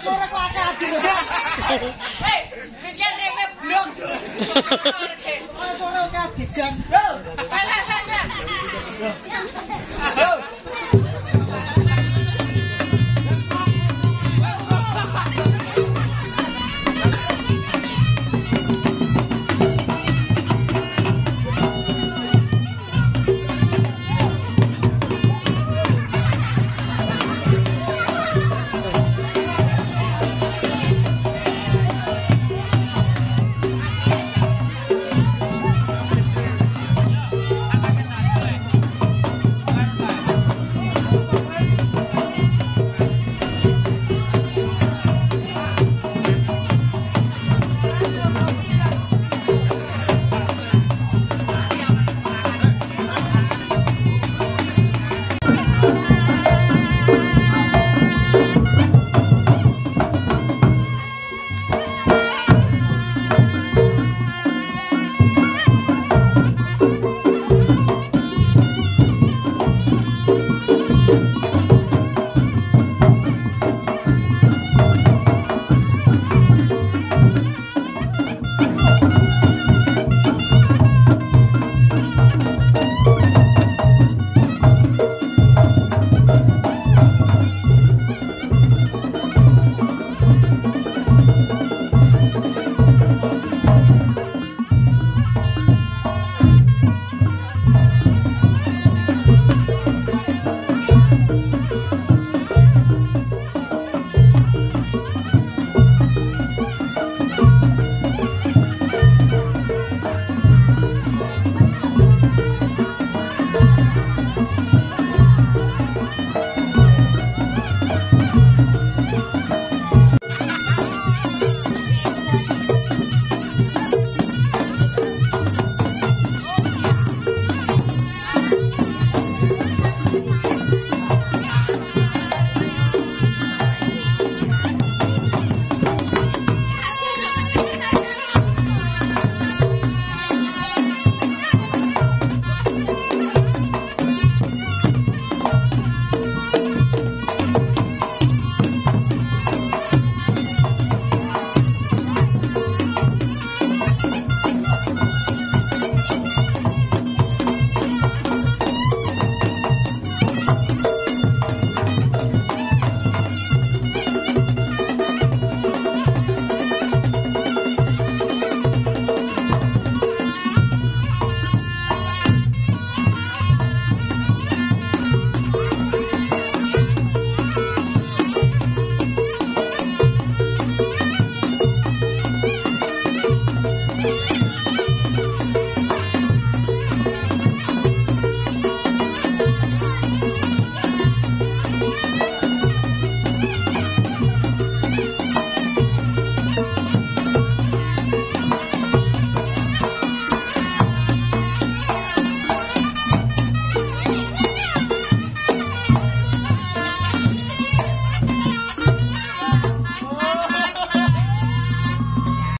Sore kok ada adegan. Hei, pikir rene blok. Sore kok adegan.